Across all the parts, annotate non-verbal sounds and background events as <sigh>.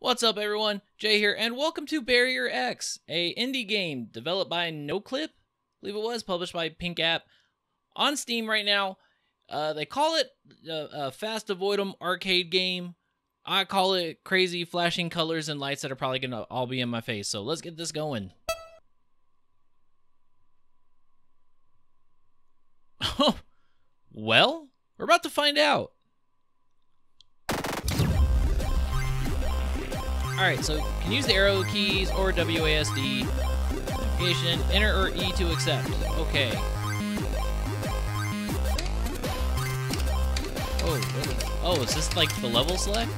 What's up, everyone? Jay here, and welcome to Barrier X, a indie game developed by NoClip. I believe it was published by Pink App on Steam right now. Uh, they call it a, a fast avoid 'em arcade game. I call it crazy flashing colors and lights that are probably gonna all be in my face. So let's get this going. <laughs> well, we're about to find out. Alright, so you can use the arrow keys or WASD. Navigation, enter or E to accept. Okay. Oh? Oh, is this like the level select?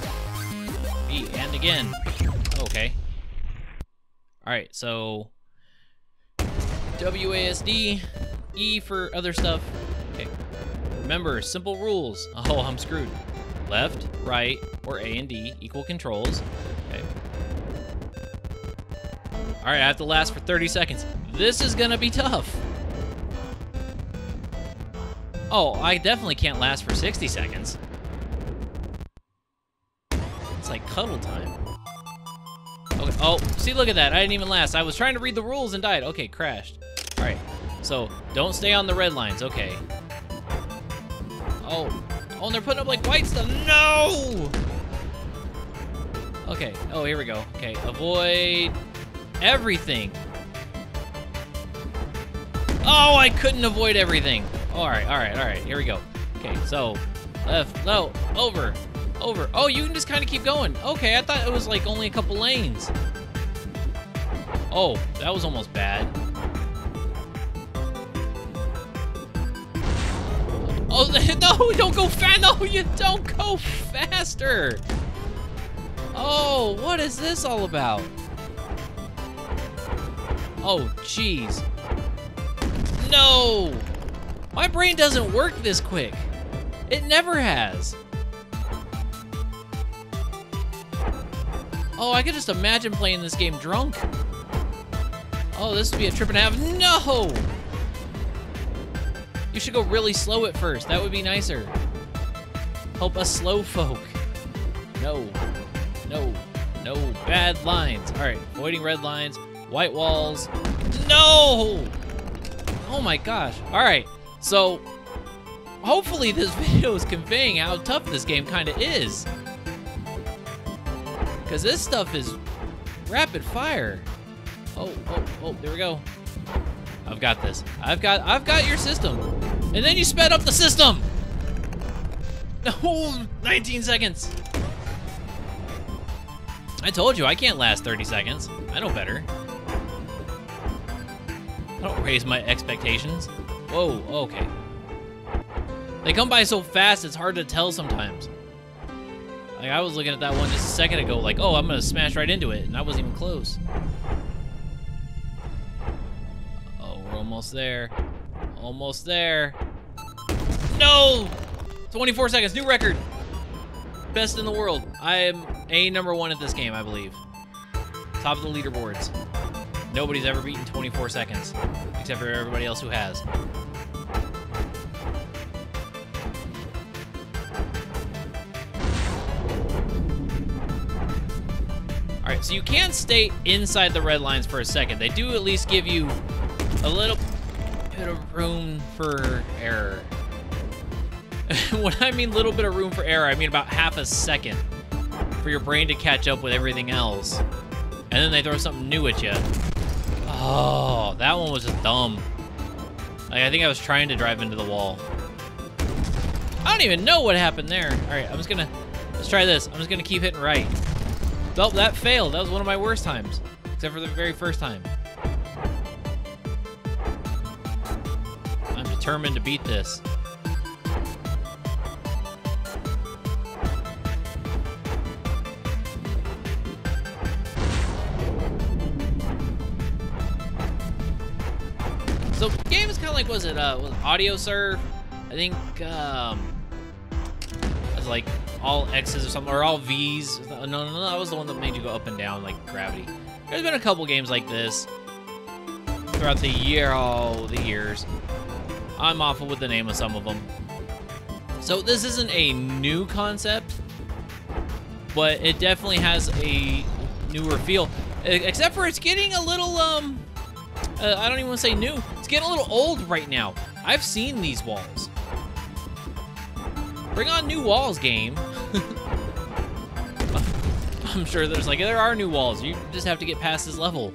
E, and again. Okay. Alright, so... WASD, E for other stuff. Okay. Remember, simple rules. Oh, I'm screwed. Left, right, or A and D equal controls. All right, I have to last for 30 seconds. This is gonna be tough. Oh, I definitely can't last for 60 seconds. It's like cuddle time. Okay. Oh, see, look at that. I didn't even last. I was trying to read the rules and died. Okay, crashed. All right, so don't stay on the red lines. Okay. Oh, oh, and they're putting up like white stuff. No! Okay. Oh, here we go. Okay. Avoid everything. Oh, I couldn't avoid everything. All right. All right. All right. Here we go. Okay. So left. No. Over. Over. Oh, you can just kind of keep going. Okay. I thought it was like only a couple lanes. Oh, that was almost bad. Oh, <laughs> no, <laughs> don't go fast. No, you don't go faster. Oh, what is this all about? Oh, jeez. No! My brain doesn't work this quick. It never has. Oh, I could just imagine playing this game drunk. Oh, this would be a trip and a half. No! You should go really slow at first. That would be nicer. Help us slow folk. No. No. No. Bad lines. All right. Avoiding red lines. White walls. No! Oh my gosh. All right. So, hopefully this <laughs> video is conveying how tough this game kind of is. Because this stuff is rapid fire. Oh, oh, oh, there we go. I've got this. I've got, I've got your system. And then you sped up the system. <laughs> No, 19 seconds. I told you, I can't last 30 seconds. I know better. I don't raise my expectations. Whoa, okay. They come by so fast, it's hard to tell sometimes. Like, I was looking at that one just a second ago, like, oh, I'm gonna smash right into it, and I wasn't even close. Oh, we're almost there. Almost there. No! 24 seconds, new record. Best in the world. I am A number one at this game, I believe. Top of the leaderboards. Nobody's ever beaten 24 seconds, except for everybody else who has. All right, so you can stay inside the red lines for a second. They do at least give you a little bit of room for error. <laughs> when I mean little bit of room for error, I mean about half a second for your brain to catch up with everything else. And then they throw something new at you. Oh, that one was dumb. Like, I think I was trying to drive into the wall. I don't even know what happened there. All right, I'm just gonna, let's try this. I'm just gonna keep hitting right. Oh, that failed. That was one of my worst times, except for the very first time. I'm determined to beat this. Kind of like was it Audio was Audiosurf? I think um it was like all X's or something or all V's. No, no, no, that was the one that made you go up and down like gravity. There's been a couple games like this throughout the year, oh, the years. I'm awful with the name of some of them. So this isn't a new concept. but it definitely has a newer feel. Except for it's getting a little, um, uh, I don't even want to say new. Getting a little old right now. I've seen these walls. Bring on new walls, game. <laughs> I'm sure there's like, there are new walls. You just have to get past this level.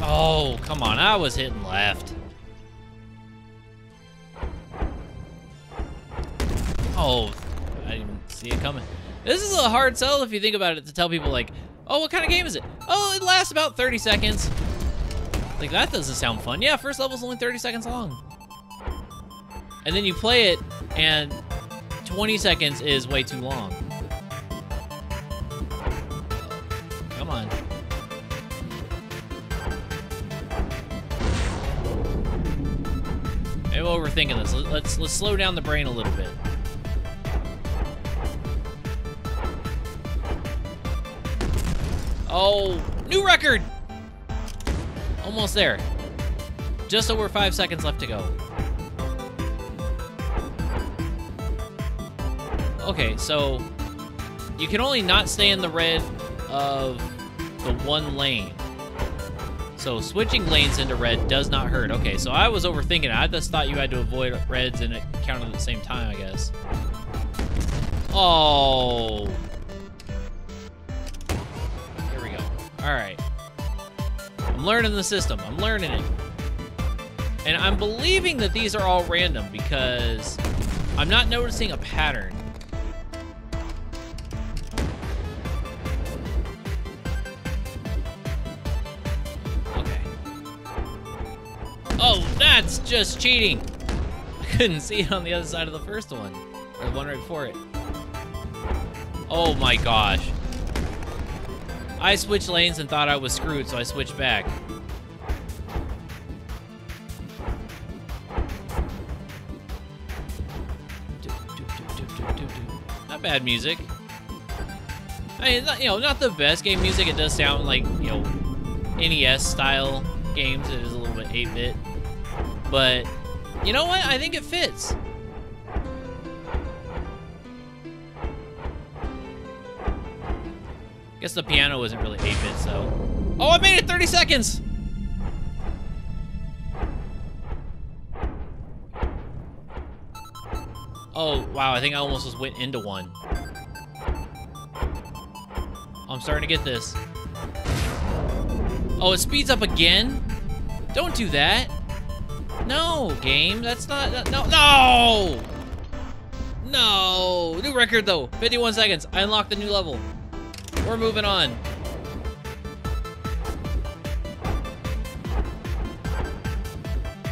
Oh, come on. I was hitting left. Oh, I didn't see it coming. This is a hard sell if you think about it to tell people like, oh, what kind of game is it? Lasts about 30 seconds. Like, that doesn't sound fun. Yeah, first level's only 30 seconds long. And then you play it, and 20 seconds is way too long. Come on. Maybe we're overthinking this. Let's let's slow down the brain a little bit. Oh, new record! Almost there. Just over five seconds left to go. Okay, so you can only not stay in the red of the one lane. So switching lanes into red does not hurt. Okay, so I was overthinking it. I just thought you had to avoid reds and it counted at the same time, I guess. Oh. All right. I'm learning the system. I'm learning it. And I'm believing that these are all random because I'm not noticing a pattern. Okay. Oh, that's just cheating. <laughs> I couldn't see it on the other side of the first one. Or the one right before it. Oh my gosh. I switched lanes and thought I was screwed, so I switched back. Not bad music. I mean, not, you know, not the best game music. It does sound like, you know, NES style games. It is a little bit 8-bit. But, you know what? I think it fits. Guess the piano isn't really 8-bit, so... Oh, I made it 30 seconds! Oh, wow, I think I almost just went into one. Oh, I'm starting to get this. Oh, it speeds up again? Don't do that. No, game, that's not, no, no! No! New record, though. 51 seconds. I unlocked the new level. We're moving on.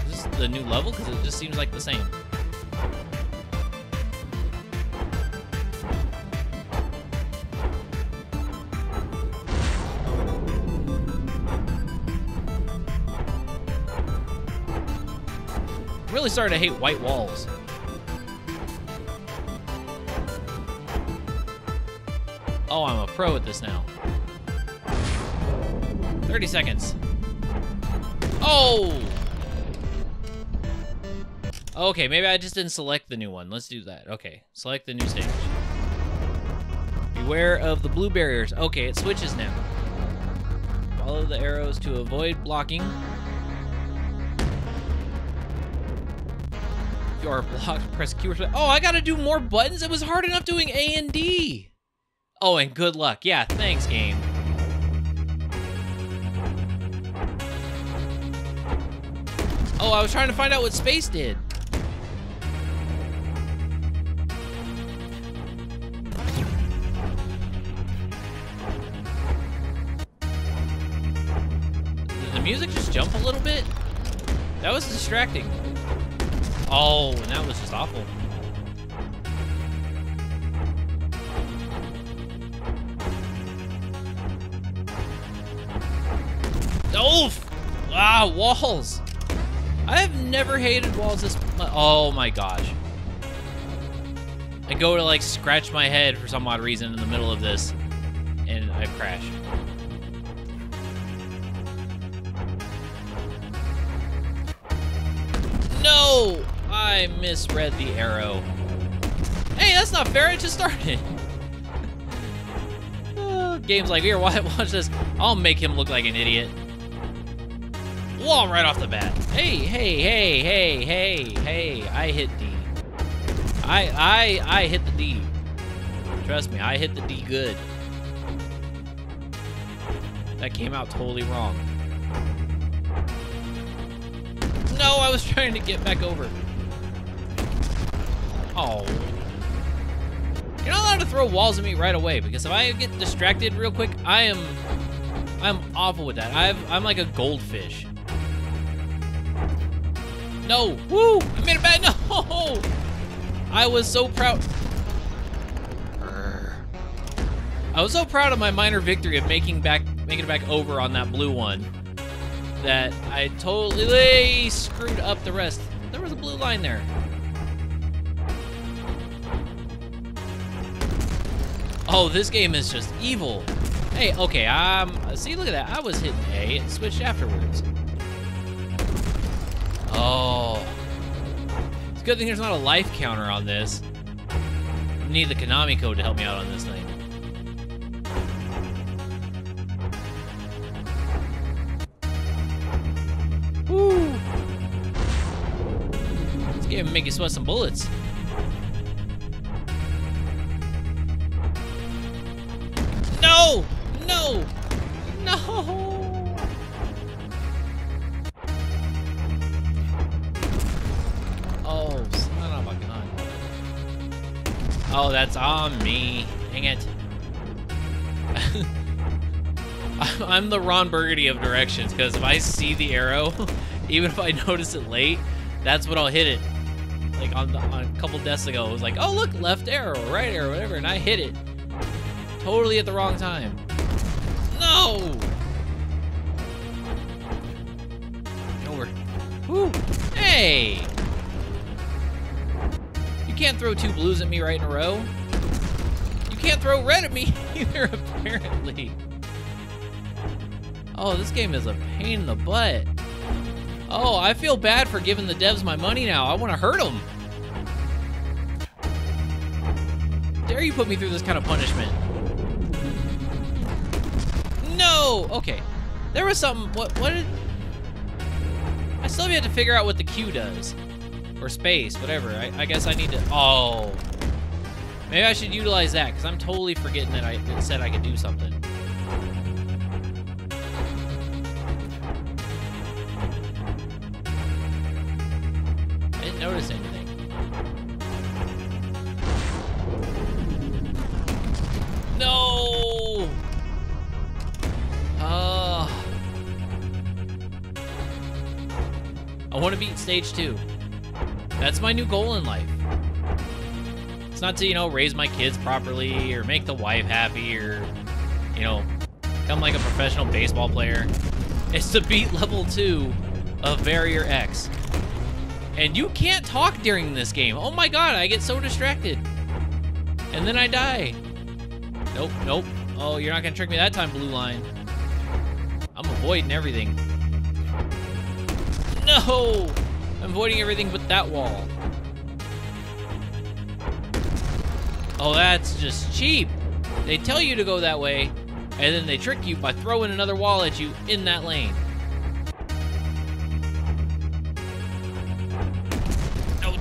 Is this the new level? Because it just seems like the same. I'm really starting to hate white walls. Pro at this now. 30 seconds. Oh! Okay, maybe I just didn't select the new one. Let's do that. Okay, select the new stage. Beware of the blue barriers. Okay, it switches now. Follow the arrows to avoid blocking. If you are blocked, press Q. Or... Oh, I gotta do more buttons? It was hard enough doing A and D. Oh, and good luck. Yeah, thanks, game. Oh, I was trying to find out what space did. The music just jump a little bit? That was distracting. Oh, and that was just awful. Ah, walls! I have never hated walls this much. Oh my gosh. I go to like scratch my head for some odd reason in the middle of this, and I crash. No! I misread the arrow. Hey, that's not fair. It just started. <laughs> uh, game's like, here, <laughs> watch this. I'll make him look like an idiot. Wall right off the bat. Hey, hey, hey, hey, hey, hey. I hit D. I, I, I hit the D. Trust me, I hit the D good. That came out totally wrong. No, I was trying to get back over. Oh. You're not allowed to throw walls at me right away because if I get distracted real quick, I am I'm awful with that. I've I'm like a goldfish. No! Woo! I made it back! No! I was so proud. I was so proud of my minor victory of making back making it back over on that blue one that I totally screwed up the rest. There was a blue line there. Oh, this game is just evil. Hey, okay, um, see, look at that. I was hitting A and switched afterwards. Oh. It's a good thing there's not a life counter on this. I need the Konami code to help me out on this thing. Woo! This game make you sweat some bullets. I'm the Ron Burgundy of directions, because if I see the arrow, <laughs> even if I <laughs> notice it late, that's what I'll hit it. Like on, the, on a couple deaths ago, it was like, oh look, left arrow, right arrow, whatever, and I hit it. Totally at the wrong time. No! Over. Woo! Hey! You can't throw two blues at me right in a row. You can't throw red at me <laughs> either, apparently. Oh, this game is a pain in the butt. Oh, I feel bad for giving the devs my money now. I want to hurt them. Dare you put me through this kind of punishment? No! Okay. There was something... What, what did... I still have to figure out what the Q does. Or space, whatever. I, I guess I need to... Oh. Maybe I should utilize that, because I'm totally forgetting that I said I could do something. I want to beat stage two. That's my new goal in life. It's not to, you know, raise my kids properly or make the wife happy or, you know, become like a professional baseball player. It's to beat level two of Barrier X. And you can't talk during this game. Oh my god, I get so distracted. And then I die. Nope, nope. Oh, you're not gonna trick me that time, blue line. I'm avoiding everything. No! I'm avoiding everything but that wall. Oh, that's just cheap. They tell you to go that way, and then they trick you by throwing another wall at you in that lane.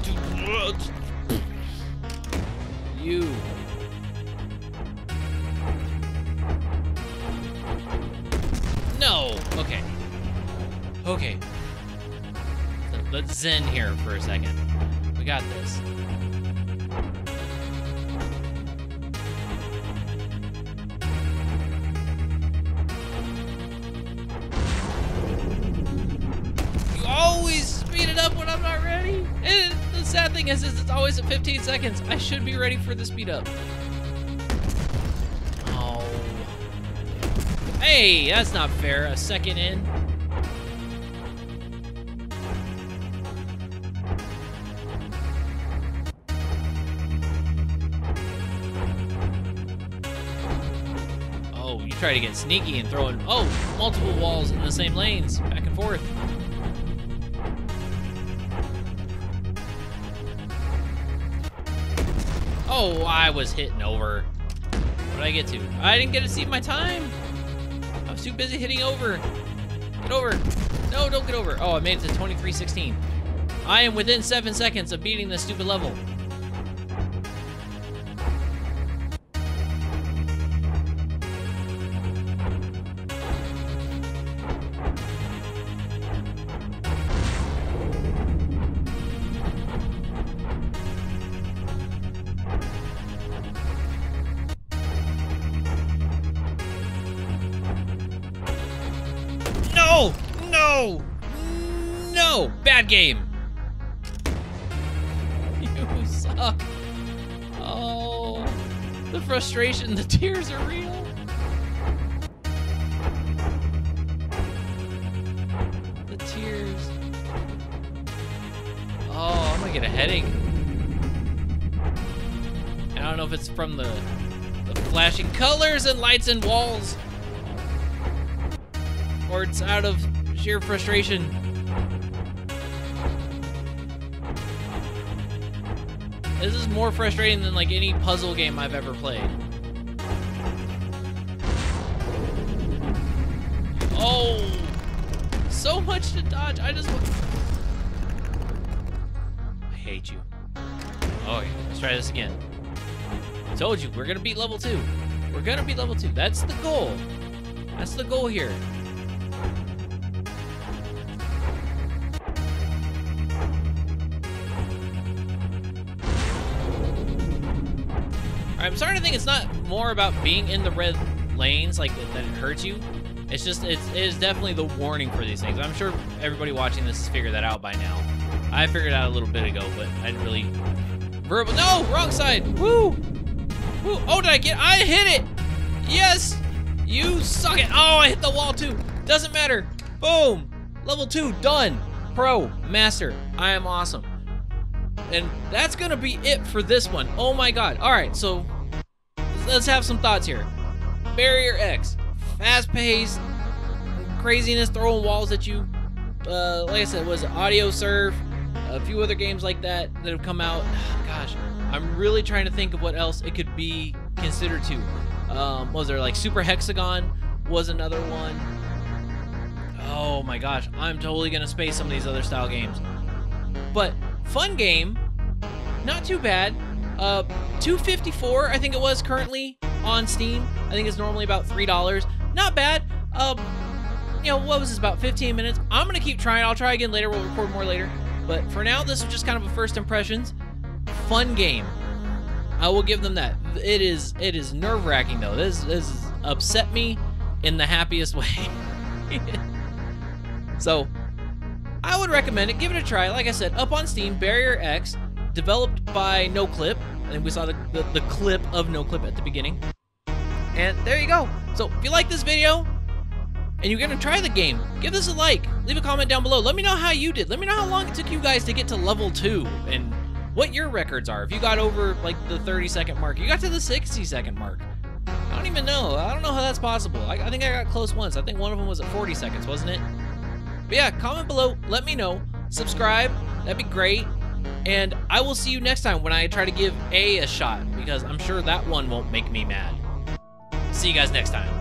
Dude. <clears throat> You. No. Okay. Okay. Let's zen here for a second. We got this. You always speed it up when I'm not ready. And the sad thing is, is it's always at 15 seconds. I should be ready for the speed up. Oh. Hey, that's not fair. A second in. Try to get sneaky and throw in, oh, multiple walls in the same lanes, back and forth. Oh, I was hitting over. What did I get to? I didn't get to see my time. I was too busy hitting over. Get over. No, don't get over. Oh, I made it to 2316. I am within seven seconds of beating this stupid level. No! No! Bad game! <laughs> You suck. Oh. The frustration, the tears are real. The tears. Oh, I'm gonna get a headache. I don't know if it's from the, the flashing colors and lights and walls or it's out of sheer frustration. This is more frustrating than like any puzzle game I've ever played. Oh, so much to dodge. I just. I hate you. Oh yeah, let's try this again. Told you we're gonna beat level two. We're gonna beat level two. That's the goal. That's the goal here. I'm starting to think it's not more about being in the red lanes, like that it hurts you. It's just it's it is definitely the warning for these things. I'm sure everybody watching this has figured that out by now. I figured it out a little bit ago, but I didn't really verbal. No, wrong side. Woo, woo. Oh, did I get? I hit it. Yes. You suck it. Oh, I hit the wall too. Doesn't matter. Boom. Level two done. Pro master. I am awesome. And that's gonna be it for this one. Oh my god. Alright, so let's have some thoughts here. Barrier X. Fast paced, craziness, throwing walls at you. Uh, like I said, was it Audiosurf? a few other games like that that have come out. <sighs> Gosh, I'm really trying to think of what else it could be considered to. Um, was there like Super Hexagon was another one. Oh my gosh, I'm totally gonna space some of these other style games. But fun game, not too bad. Uh, 254, I think it was currently on Steam. I think it's normally about three dollars. Not bad. Um, you know what was this about 15 minutes? I'm gonna keep trying. I'll try again later. We'll record more later. But for now, this was just kind of a first impressions. Fun game. I will give them that. It is it is nerve wracking though. This this upset me in the happiest <laughs> way. so I would recommend it. Give it a try. Like I said, up on Steam, Barrier X, developed by NoClip. I think we saw the, the, the clip of NoClip at the beginning. And there you go. So if you like this video and you're gonna try the game, give this a like. Leave a comment down below. Let me know how you did. Let me know how long it took you guys to get to level two and what your records are. If you got over like the 30 second mark, you got to the 60 second mark. I don't even know. I don't know how that's possible. I, I think I got close once. I think one of them was at 40 seconds, wasn't it? But yeah, comment below. Let me know. Subscribe. That'd be great. And I will see you next time when I try to give A a shot because I'm sure that one won't make me mad. See you guys next time.